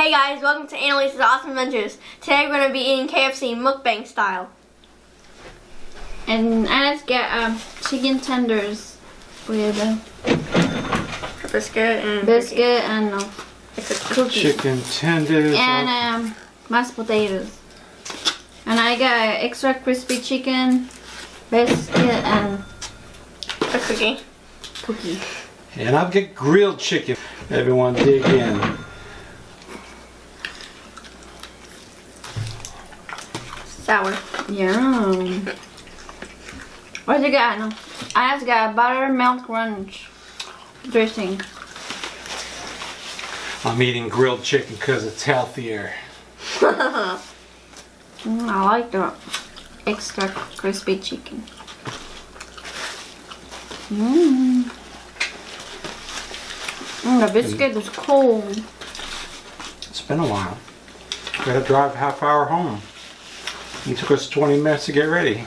Hey guys, welcome to Annalisa's Awesome Adventures. Today we're going to be eating KFC mukbang style. And let's get um, chicken tenders with a Biscuit and biscuit and uh, It's a cookie. Chicken tenders. And um, mashed potatoes. And I got extra crispy chicken, biscuit, and a cookie. cookie. and I'll get grilled chicken. Everyone dig in. Sour. Yum. What you got? No? I just got buttermilk ranch dressing. I'm eating grilled chicken because it's healthier. Mm, I like the extra crispy chicken. Mmm. Mm, the biscuit is cold. It's been a while. Gotta drive half hour home. It took us 20 minutes to get ready.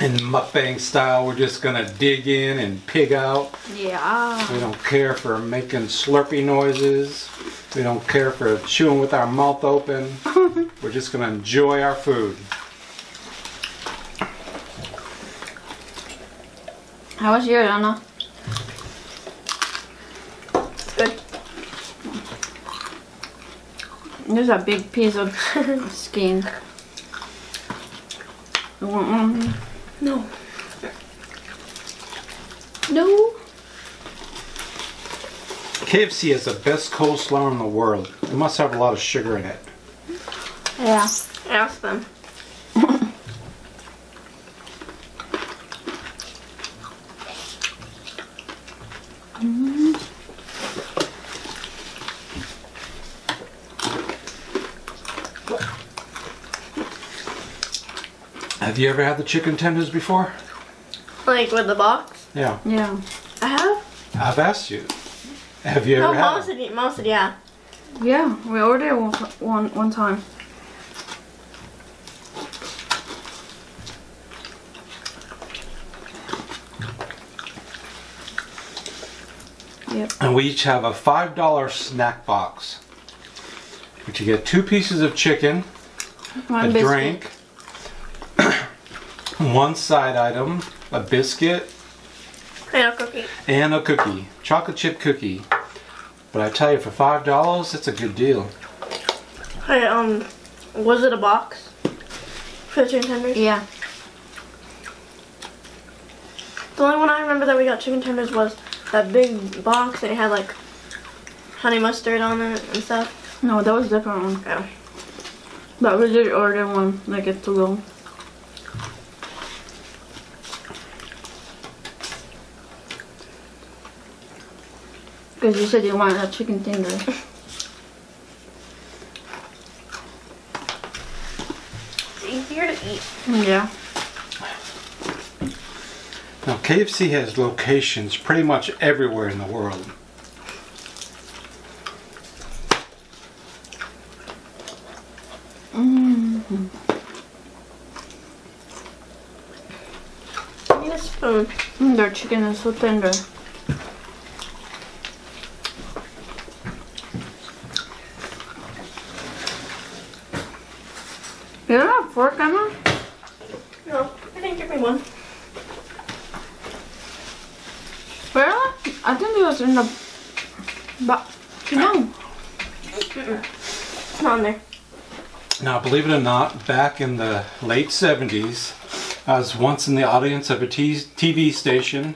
In mukbang style, we're just gonna dig in and pig out. Yeah. We don't care for making slurpy noises. We don't care for chewing with our mouth open. We're just gonna enjoy our food. How was yours, Anna? It's good. There's a big piece of skin. You want one? No. No. KFC is the best coleslaw in the world. It must have a lot of sugar in it. Yeah. Ask them. Have you ever had the chicken tenders before? Like with the box. Yeah. Yeah. I have. I've asked you. Have you No, ever oh, had most them? of it, most of it, yeah. Yeah, we ordered one one, one time. Yep. And we each have a $5 snack box. But you get two pieces of chicken, One a biscuit. drink, one side item, a biscuit, And a cookie. and a cookie. Chocolate chip cookie. But I tell you, for $5, it's a good deal. Hey, um, was it a box? For the chicken tenders? Yeah. The only one I remember that we got chicken tenders was that big box and it had like honey mustard on it and stuff. No, that was a different one. Oh. But we did order one, like it to go. Because you said you wanted a chicken tender. It's easier to eat. yeah. Now, KFC has locations pretty much everywhere in the world. Mm. I need a spoon. Mm, their chicken is so tender. You don't have fork, Emma? No, I didn't give me one. Really? I think it was in the... But, no. It's not in there. Now, believe it or not, back in the late 70s, I was once in the audience of a TV station,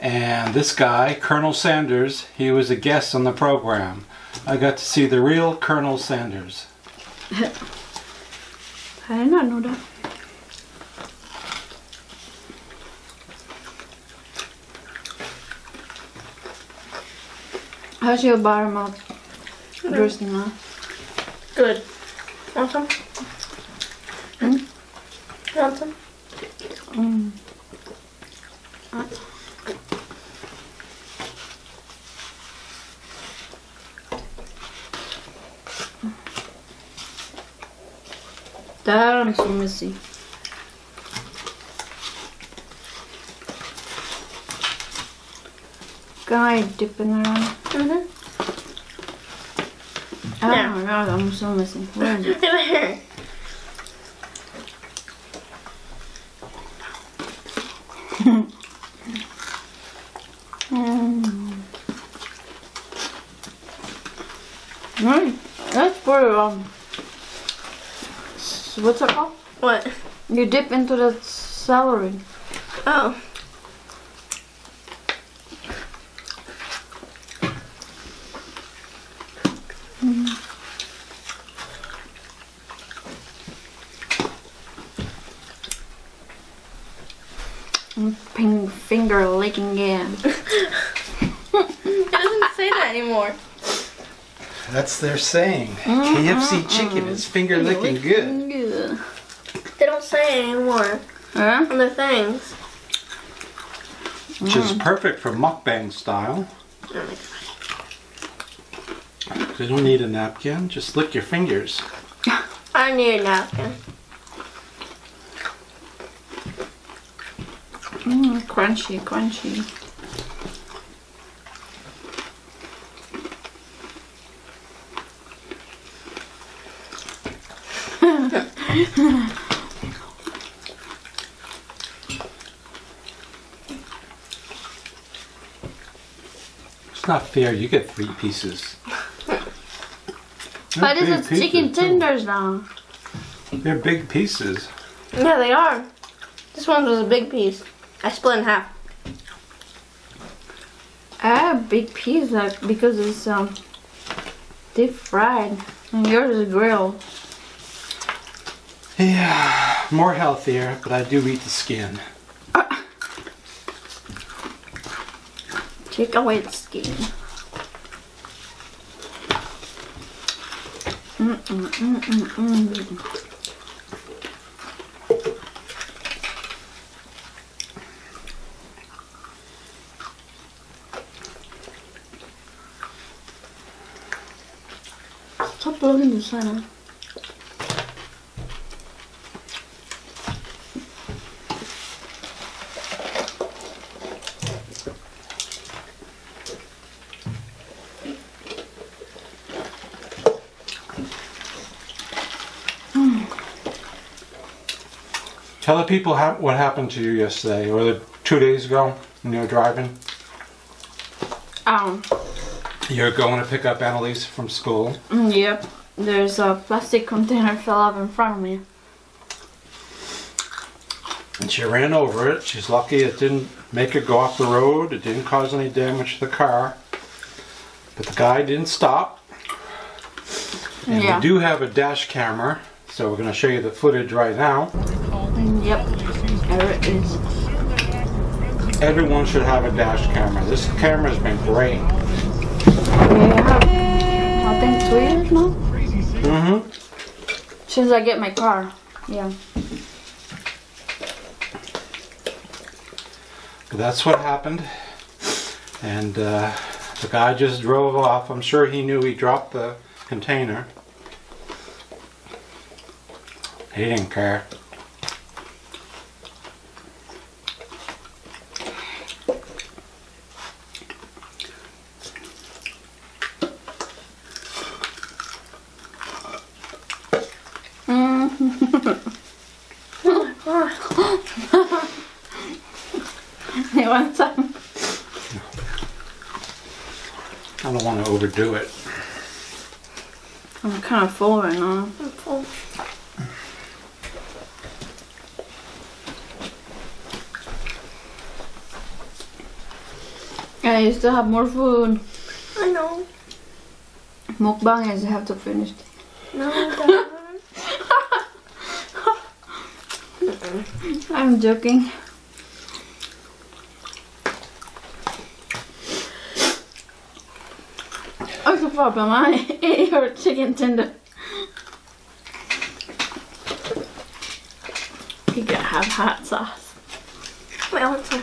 and this guy, Colonel Sanders, he was a guest on the program. I got to see the real Colonel Sanders. I did not know that. How's your buttermilk dressing, huh? Good. Want some? Hmm? Want some? Mm. Damn, so messy. Guy dipping around. Mm-hmm. Oh my god, I'm so missing. Where is it? There. Mm. Mm, that's for um. What's it called? What? You dip into the celery. Oh. Mm, Pink finger licking again. It doesn't say that anymore. That's their saying. Mm-hmm, KFC mm-hmm, chicken is mm-hmm. finger licking good. Good. They don't say it anymore Huh? on their things. Which is perfect for mukbang style. Oh my god. You don't need a napkin, just lick your fingers. I need a napkin. Mm, crunchy, crunchy. It's not fair, you get three pieces. But They're this is chicken pieces, too. tenders now. They're big pieces. Yeah, they are. This one was a big piece. I split in half. I have a big piece like, because it's um deep fried and yours is grilled. Yeah, more healthier, but I do eat the skin. Take away the skin. Mm mm mm mm mm. Stop blowing the sun. Tell the people how, what happened to you yesterday, or the two days ago when you were driving. Um, You're going to pick up Annalisa from school. mm, yep. There's a plastic container fell off in front of me. And she ran over it. She's lucky it didn't make her go off the road. It didn't cause any damage to the car. But the guy didn't stop. And Yeah. we do have a dash camera, so we're going to show you the footage right now. Mm, Yep. There it is. Everyone should have a dash camera. This camera's been great. We have, I think, two years now Mm-hmm. since I get my car. Yeah. That's what happened. And uh, the guy just drove off. I'm sure he knew he dropped the container. He didn't care. you want some? I don't want to overdo it. I'm kind of full right now. I'm full. Yeah, you still have more food. I know. Mukbang is you have to finish. No, Dad. I'm joking. The problem? I ate your chicken tender. You can have hot sauce. Wait, I want some.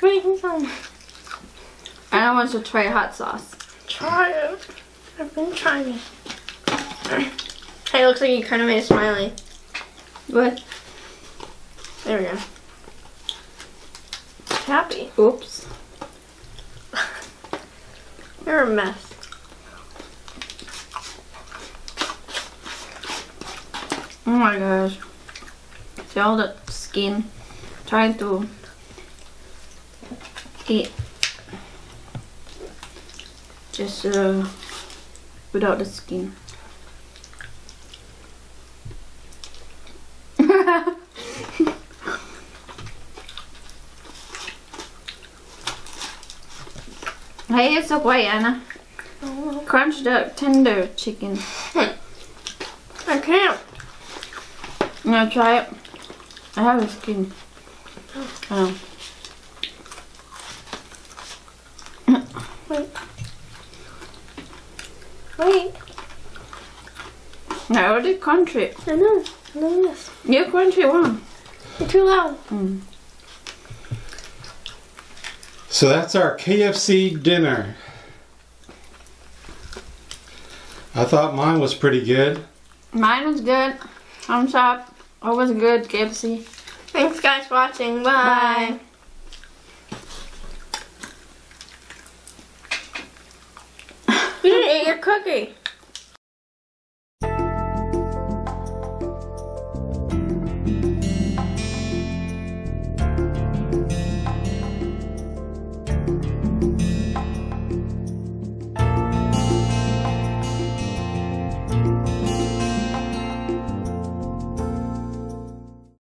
Give me some. And I want to try hot sauce. Try it. I've been trying. Hey, it looks like you kind of made a smiley. What? There we go. happy. Oops. You're a mess. Oh my gosh. See all the skin. Trying to eat. Just uh, without the skin. Hey, it's okay, Anna. Crunch the tender chicken. I can't. I'm gonna try it. I have a skin. Oh. Wait. Wait. I already crunch it. I know. I know this. You crunch it one. You're too loud. Mm. So that's our KFC dinner. I thought mine was pretty good. Mine was good. Thumbs up. Always good, KFC. Thanks guys for watching. Bye. Bye. You didn't eat your cookie.